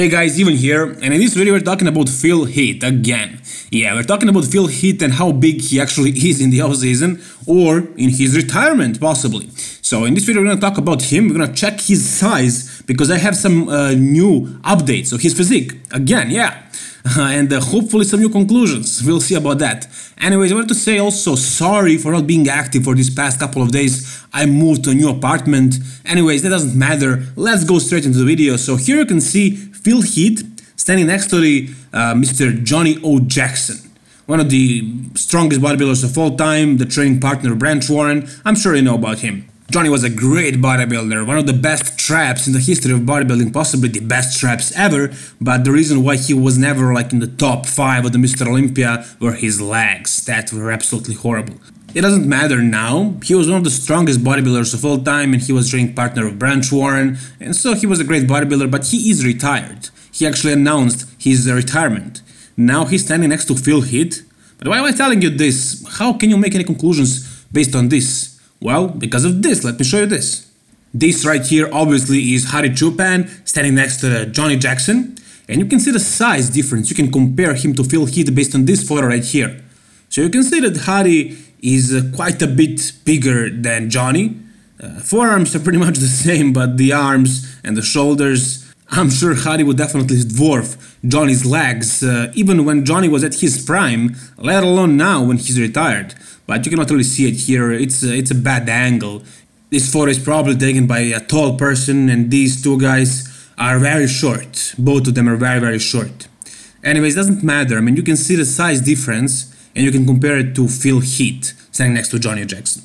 Hey guys, Ivan here, and in this video we're talking about Phil Heath again. Yeah, we're talking about Phil Heath and how big he actually is in the offseason, or in his retirement possibly. So in this video we're gonna talk about him, we're gonna check his size, because I have some uh, new updates, so his physique, again, yeah. and uh, hopefully some new conclusions. We'll see about that. Anyways, I wanted to say also sorry for not being active for these past couple of days. I moved to a new apartment. Anyways, that doesn't matter. Let's go straight into the video. So here you can see Phil Heath standing next to the uh, Mr. Johnny O. Jackson. One of the strongest bodybuilders of all time, the training partner Branch Warren. I'm sure you know about him. Johnny was a great bodybuilder, one of the best traps in the history of bodybuilding, possibly the best traps ever, but the reason why he was never like in the top 5 of the Mr. Olympia were his legs, that were absolutely horrible. It doesn't matter now, he was one of the strongest bodybuilders of all time and he was training partner of Branch Warren, and so he was a great bodybuilder, but he is retired. He actually announced his retirement. Now he's standing next to Phil Heath. But why am I telling you this? How can you make any conclusions based on this? Well, because of this, let me show you this. This right here obviously is Hadi Choopan standing next to Johnny Jackson and you can see the size difference, you can compare him to Phil Heath based on this photo right here. So you can see that Hadi is uh, quite a bit bigger than Johnny. Uh, forearms are pretty much the same but the arms and the shoulders I'm sure Hadi would definitely dwarf Johnny's legs, uh, even when Johnny was at his prime, let alone now when he's retired. But you cannot really see it here, it's, uh, it's a bad angle. This photo is probably taken by a tall person and these two guys are very short. Both of them are very very short. Anyways, it doesn't matter, I mean you can see the size difference and you can compare it to Phil Heath standing next to Johnny Jackson.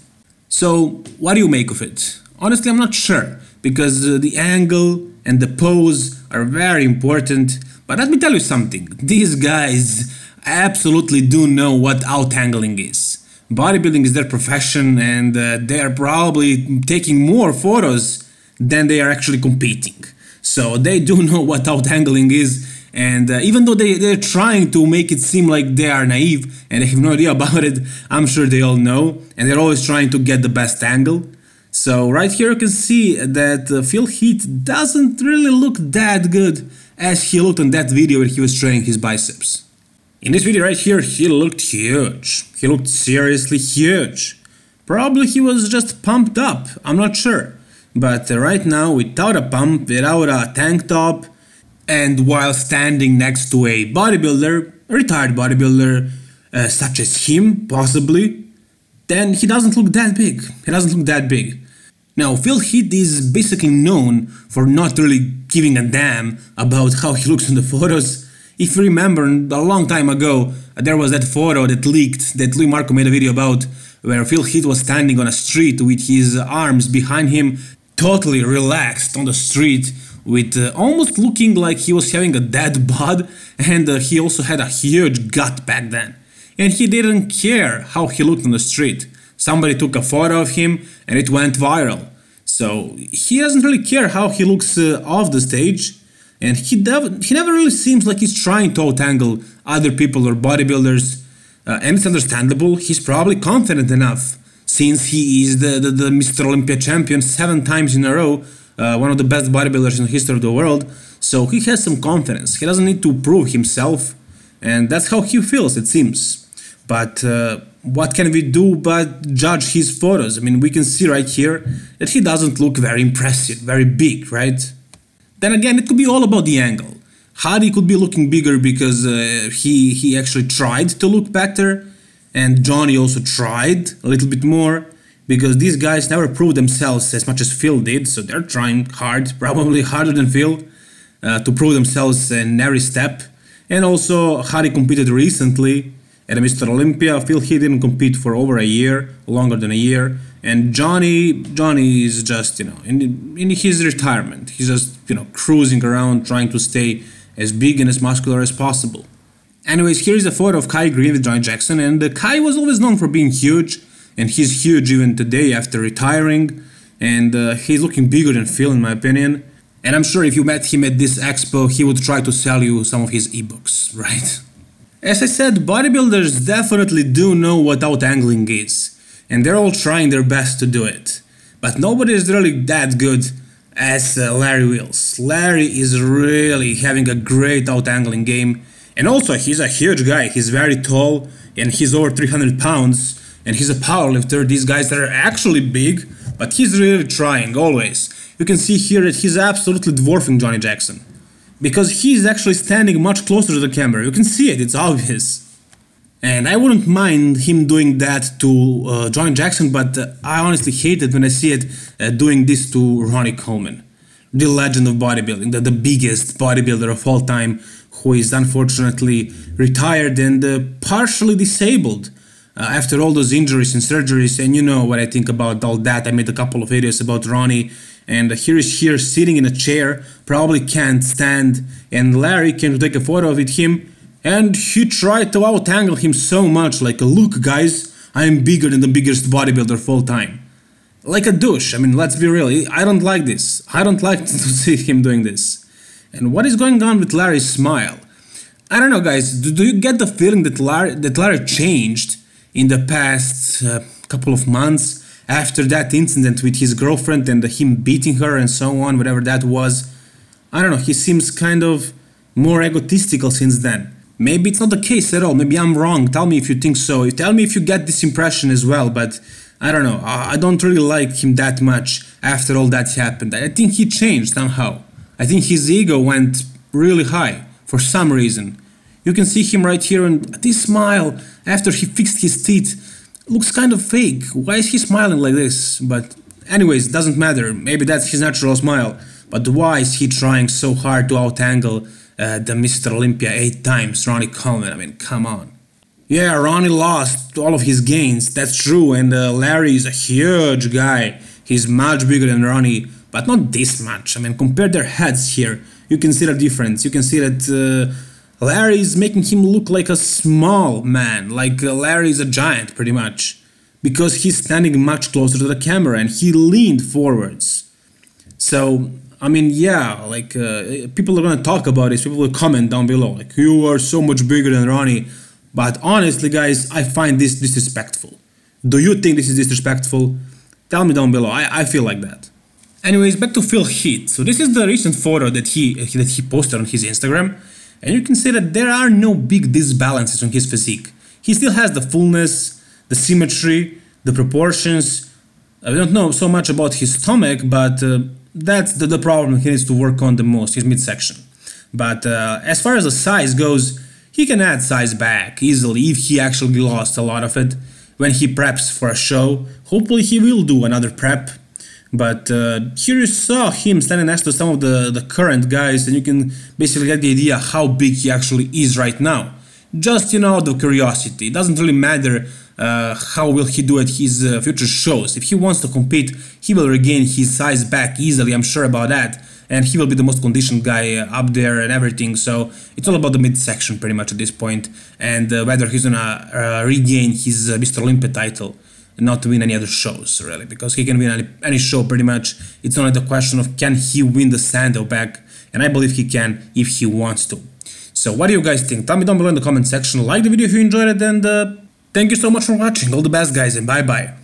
So, what do you make of it? Honestly, I'm not sure, because uh, the angle and the pose are very important. But let me tell you something, these guys absolutely do know what out-angling is. Bodybuilding is their profession and uh, they are probably taking more photos than they are actually competing. So they do know what out-angling is and uh, even though they, they're trying to make it seem like they are naive and they have no idea about it, I'm sure they all know and they're always trying to get the best angle. So right here you can see that uh, Phil Heath doesn't really look that good as he looked on that video where he was training his biceps. In this video right here he looked huge, he looked seriously huge. Probably he was just pumped up, I'm not sure. But uh, right now without a pump, without a tank top, and while standing next to a bodybuilder, a retired bodybuilder, uh, such as him possibly, then he doesn't look that big, he doesn't look that big. Now, Phil Heath is basically known for not really giving a damn about how he looks in the photos. If you remember, a long time ago, there was that photo that leaked that Louis Marco made a video about where Phil Heath was standing on a street with his arms behind him, totally relaxed on the street, with uh, almost looking like he was having a dead bod, and uh, he also had a huge gut back then. And he didn't care how he looked on the street. Somebody took a photo of him and it went viral. So he doesn't really care how he looks uh, off the stage, and he, he never really seems like he's trying to outangle other people or bodybuilders. Uh, and it's understandable, he's probably confident enough since he is the, the, the Mr. Olympia champion seven times in a row, uh, one of the best bodybuilders in the history of the world. So he has some confidence. He doesn't need to prove himself, and that's how he feels, it seems. But uh, what can we do but judge his photos? I mean, we can see right here that he doesn't look very impressive, very big, right? Then again, it could be all about the angle. Hadi could be looking bigger because uh, he, he actually tried to look better, and Johnny also tried a little bit more, because these guys never proved themselves as much as Phil did, so they're trying hard, probably harder than Phil, uh, to prove themselves in every step. And also, Hadi competed recently, at Mr. Olympia, Phil he didn't compete for over a year, longer than a year, and Johnny Johnny is just you know in in his retirement. He's just you know cruising around trying to stay as big and as muscular as possible. Anyways, here's a photo of Kai Greene with Johnny Jackson, and uh, Kai was always known for being huge, and he's huge even today after retiring, and uh, he's looking bigger than Phil in my opinion. And I'm sure if you met him at this expo, he would try to sell you some of his ebooks, right? As I said, bodybuilders definitely do know what out-angling is, and they're all trying their best to do it. But nobody is really that good as uh, Larry Wheels. Larry is really having a great out angling game, and also he's a huge guy. He's very tall and he's over 300 pounds, and he's a powerlifter. These guys that are actually big, but he's really trying always. You can see here that he's absolutely dwarfing Johnny Jackson because he's actually standing much closer to the camera. You can see it, it's obvious. And I wouldn't mind him doing that to uh, Johnny Jackson, but uh, I honestly hate it when I see it uh, doing this to Ronnie Coleman, the legend of bodybuilding, the, the biggest bodybuilder of all time, who is unfortunately retired and uh, partially disabled uh, after all those injuries and surgeries. And you know what I think about all that. I made a couple of videos about Ronnie and here is here sitting in a chair, probably can't stand, and Larry came to take a photo with him, and he tried to out-angle him so much, like, look guys, I am bigger than the biggest bodybuilder full time. Like a douche, I mean, let's be real, I don't like this. I don't like to see him doing this. And what is going on with Larry's smile? I don't know guys, do, do you get the feeling that Larry, that Larry changed in the past uh, couple of months? after that incident with his girlfriend and him beating her and so on, whatever that was, I don't know, he seems kind of more egotistical since then. Maybe it's not the case at all, maybe I'm wrong, tell me if you think so, tell me if you get this impression as well, but I don't know, I don't really like him that much after all that happened. I think he changed somehow. I think his ego went really high for some reason. You can see him right here and this smile after he fixed his teeth looks kind of fake. Why is he smiling like this? But anyways, doesn't matter. Maybe that's his natural smile. But why is he trying so hard to outangle uh, the Mr. Olympia eight times, Ronnie Coleman? I mean, come on. Yeah, Ronnie lost all of his gains, that's true, and uh, Larry is a huge guy. He's much bigger than Ronnie, but not this much. I mean, compare their heads here. You can see the difference. You can see that uh, Larry is making him look like a small man, like uh, Larry is a giant pretty much, because he's standing much closer to the camera and he leaned forwards. So, I mean, yeah, like uh, people are gonna talk about this, people will comment down below, like, you are so much bigger than Ronnie. But honestly, guys, I find this disrespectful. Do you think this is disrespectful? Tell me down below, I, I feel like that. Anyways, back to Phil Heath. So this is the recent photo that he that he posted on his Instagram and you can see that there are no big disbalances on his physique. He still has the fullness, the symmetry, the proportions. I don't know so much about his stomach, but uh, that's the, the, problem he needs to work on the most, his midsection. But uh, as far as the size goes, he can add size back easily if he actually lost a lot of it when he preps for a show. Hopefully he will do another prep but uh, here you saw him standing next to some of the, the current guys, and you can basically get the idea how big he actually is right now. Just, you know, out of curiosity. It doesn't really matter uh, how will he do at his uh, future shows. If he wants to compete, he will regain his size back easily, I'm sure about that. And he will be the most conditioned guy uh, up there and everything. So it's all about the midsection pretty much at this point, and uh, whether he's gonna uh, regain his Mr. Olympia title not to win any other shows really because he can win any, any show pretty much. It's only the question of can he win the Sandow back and i believe he can if he wants to. So what do you guys think? Tell me down below in the comment section. Like the video if you enjoyed it and uh, thank you so much for watching. All the best guys and bye bye